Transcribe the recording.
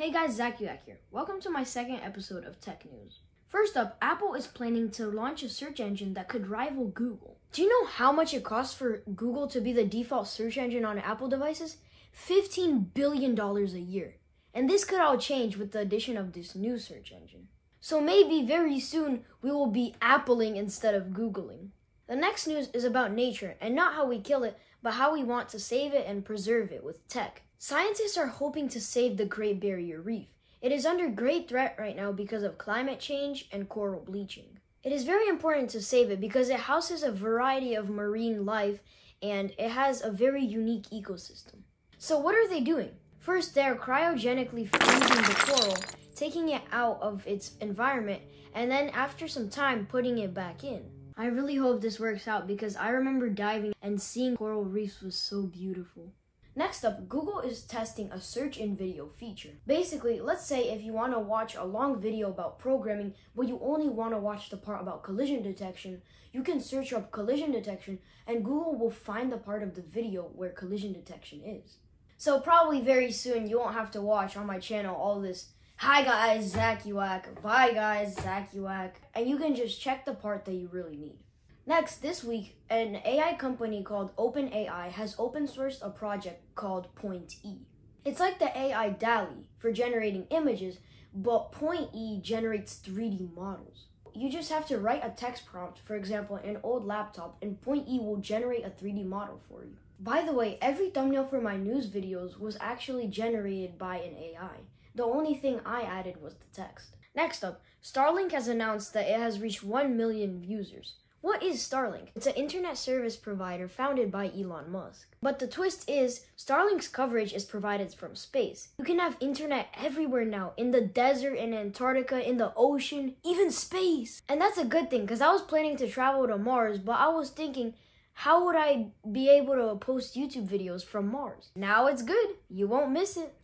Hey guys, ZakUak here. Welcome to my second episode of Tech News. First up, Apple is planning to launch a search engine that could rival Google. Do you know how much it costs for Google to be the default search engine on Apple devices? $15 billion a year. And this could all change with the addition of this new search engine. So maybe very soon we will be Appling instead of Googling. The next news is about nature and not how we kill it, but how we want to save it and preserve it with tech. Scientists are hoping to save the Great Barrier Reef. It is under great threat right now because of climate change and coral bleaching. It is very important to save it because it houses a variety of marine life and it has a very unique ecosystem. So what are they doing? First, they're cryogenically freezing the coral, taking it out of its environment, and then after some time, putting it back in. I really hope this works out because I remember diving and seeing coral reefs was so beautiful. Next up, Google is testing a search in video feature. Basically, let's say if you want to watch a long video about programming, but you only want to watch the part about collision detection, you can search up collision detection and Google will find the part of the video where collision detection is. So probably very soon you won't have to watch on my channel all this Hi guys, ZakUak. Bye guys, ZakUak. And you can just check the part that you really need. Next, this week, an AI company called OpenAI has open sourced a project called Point E. It's like the AI DALL-E for generating images, but Point E generates 3D models. You just have to write a text prompt, for example, an old laptop, and Point E will generate a 3D model for you. By the way, every thumbnail for my news videos was actually generated by an AI. The only thing I added was the text. Next up, Starlink has announced that it has reached 1 million users. What is Starlink? It's an internet service provider founded by Elon Musk. But the twist is, Starlink's coverage is provided from space. You can have internet everywhere now, in the desert, in Antarctica, in the ocean, even space. And that's a good thing, because I was planning to travel to Mars, but I was thinking, how would I be able to post YouTube videos from Mars? Now it's good. You won't miss it.